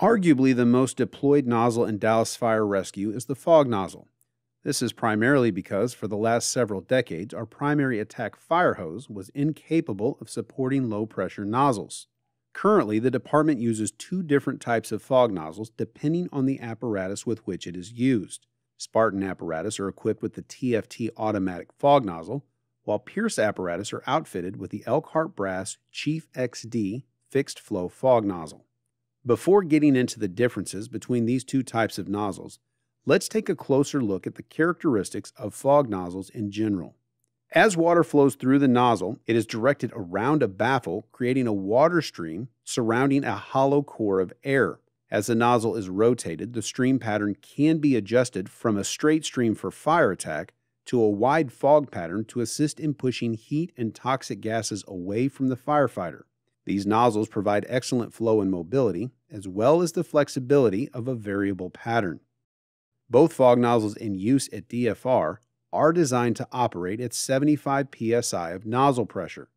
Arguably, the most deployed nozzle in Dallas fire rescue is the fog nozzle. This is primarily because, for the last several decades, our primary attack fire hose was incapable of supporting low pressure nozzles. Currently, the department uses two different types of fog nozzles depending on the apparatus with which it is used. Spartan apparatus are equipped with the TFT automatic fog nozzle, while Pierce apparatus are outfitted with the Elkhart Brass Chief XD fixed flow fog nozzle. Before getting into the differences between these two types of nozzles, let's take a closer look at the characteristics of fog nozzles in general. As water flows through the nozzle, it is directed around a baffle, creating a water stream surrounding a hollow core of air. As the nozzle is rotated, the stream pattern can be adjusted from a straight stream for fire attack to a wide fog pattern to assist in pushing heat and toxic gases away from the firefighter. These nozzles provide excellent flow and mobility, as well as the flexibility of a variable pattern. Both fog nozzles in use at DFR are designed to operate at 75 psi of nozzle pressure.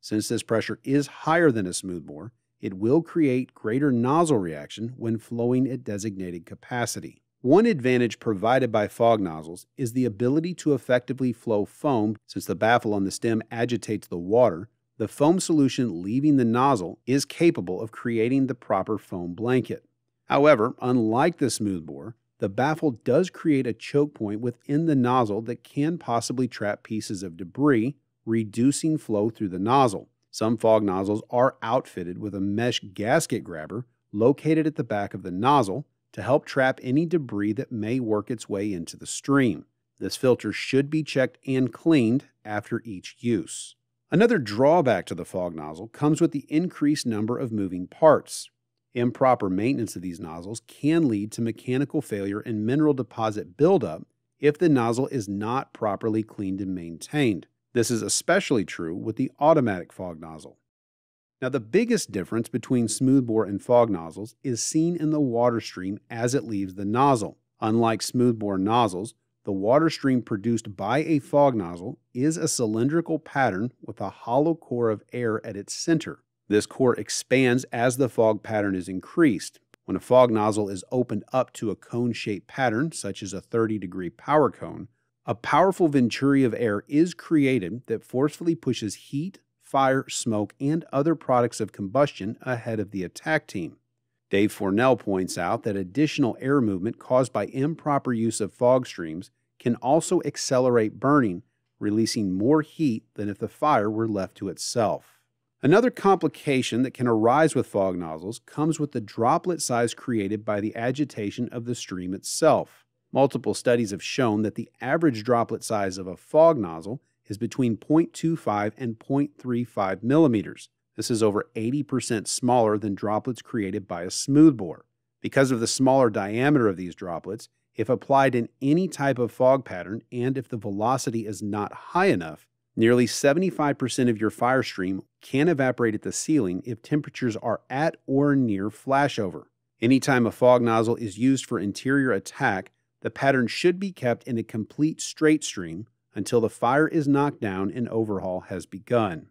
Since this pressure is higher than a smoothbore, it will create greater nozzle reaction when flowing at designated capacity. One advantage provided by fog nozzles is the ability to effectively flow foam since the baffle on the stem agitates the water. The foam solution leaving the nozzle is capable of creating the proper foam blanket. However, unlike the smoothbore, the baffle does create a choke point within the nozzle that can possibly trap pieces of debris, reducing flow through the nozzle. Some fog nozzles are outfitted with a mesh gasket grabber located at the back of the nozzle to help trap any debris that may work its way into the stream. This filter should be checked and cleaned after each use. Another drawback to the fog nozzle comes with the increased number of moving parts. Improper maintenance of these nozzles can lead to mechanical failure and mineral deposit buildup if the nozzle is not properly cleaned and maintained. This is especially true with the automatic fog nozzle. Now, the biggest difference between smoothbore and fog nozzles is seen in the water stream as it leaves the nozzle. Unlike smoothbore nozzles, the water stream produced by a fog nozzle is a cylindrical pattern with a hollow core of air at its center. This core expands as the fog pattern is increased. When a fog nozzle is opened up to a cone shaped pattern, such as a 30 degree power cone, a powerful venturi of air is created that forcefully pushes heat, fire, smoke, and other products of combustion ahead of the attack team. Dave Fornell points out that additional air movement caused by improper use of fog streams can also accelerate burning, releasing more heat than if the fire were left to itself. Another complication that can arise with fog nozzles comes with the droplet size created by the agitation of the stream itself. Multiple studies have shown that the average droplet size of a fog nozzle is between 0.25 and 0.35 millimeters. This is over 80% smaller than droplets created by a smoothbore. Because of the smaller diameter of these droplets, if applied in any type of fog pattern and if the velocity is not high enough, nearly 75% of your fire stream can evaporate at the ceiling if temperatures are at or near flashover. Anytime a fog nozzle is used for interior attack, the pattern should be kept in a complete straight stream until the fire is knocked down and overhaul has begun.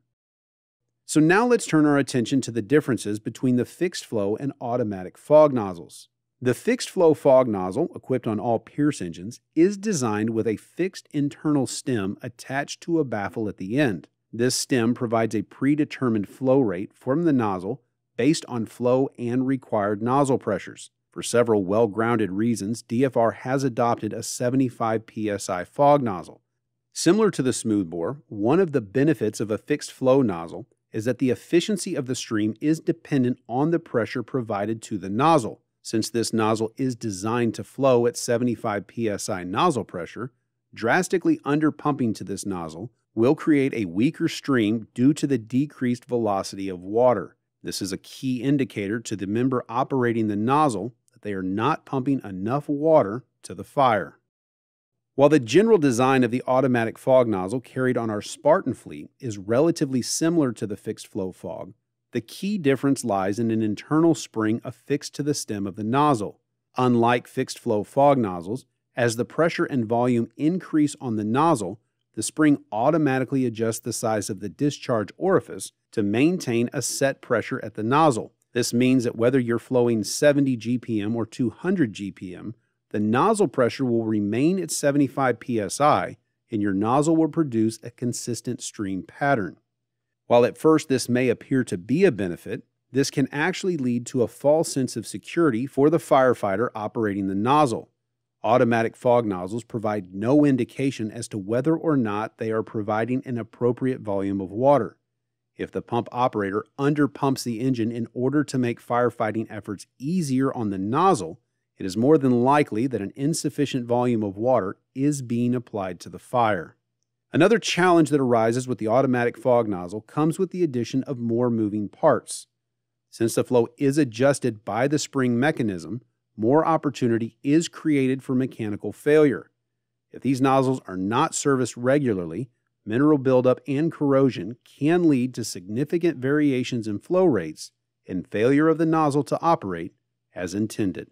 So now let's turn our attention to the differences between the fixed flow and automatic fog nozzles. The fixed flow fog nozzle, equipped on all Pierce engines, is designed with a fixed internal stem attached to a baffle at the end. This stem provides a predetermined flow rate from the nozzle based on flow and required nozzle pressures. For several well grounded reasons, DFR has adopted a 75 psi fog nozzle. Similar to the smoothbore, one of the benefits of a fixed flow nozzle is that the efficiency of the stream is dependent on the pressure provided to the nozzle. Since this nozzle is designed to flow at 75 psi nozzle pressure, drastically underpumping to this nozzle will create a weaker stream due to the decreased velocity of water. This is a key indicator to the member operating the nozzle that they are not pumping enough water to the fire. While the general design of the automatic fog nozzle carried on our Spartan fleet is relatively similar to the fixed flow fog, the key difference lies in an internal spring affixed to the stem of the nozzle. Unlike fixed flow fog nozzles, as the pressure and volume increase on the nozzle, the spring automatically adjusts the size of the discharge orifice to maintain a set pressure at the nozzle. This means that whether you're flowing 70 GPM or 200 GPM, the nozzle pressure will remain at 75 psi and your nozzle will produce a consistent stream pattern. While at first this may appear to be a benefit, this can actually lead to a false sense of security for the firefighter operating the nozzle. Automatic fog nozzles provide no indication as to whether or not they are providing an appropriate volume of water. If the pump operator underpumps the engine in order to make firefighting efforts easier on the nozzle, it is more than likely that an insufficient volume of water is being applied to the fire. Another challenge that arises with the automatic fog nozzle comes with the addition of more moving parts. Since the flow is adjusted by the spring mechanism, more opportunity is created for mechanical failure. If these nozzles are not serviced regularly, mineral buildup and corrosion can lead to significant variations in flow rates and failure of the nozzle to operate as intended.